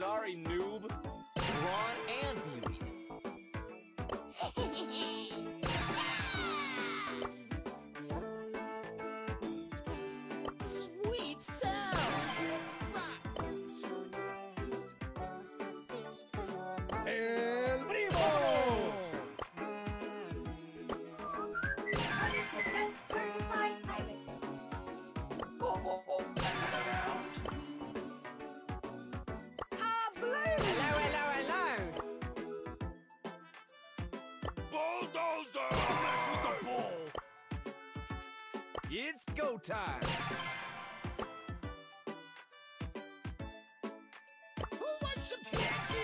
Sorry, noob. Brawn and It's go time! Who wants some TNT?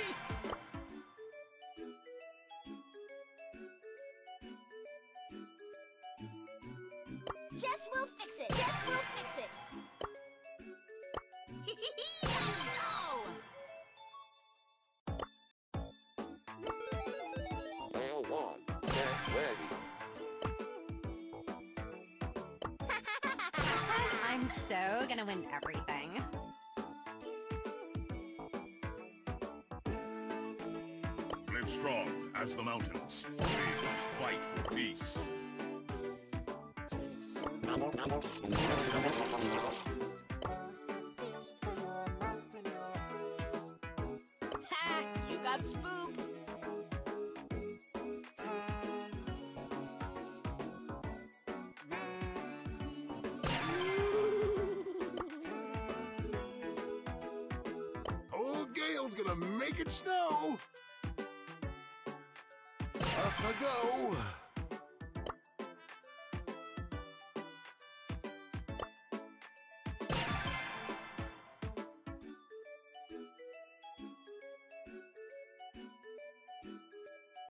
Jess will fix it. Jess will fix it. So gonna win everything. Live strong as the mountains. We must fight for peace. Ha! You got spooked! Gonna make it snow. Off I go.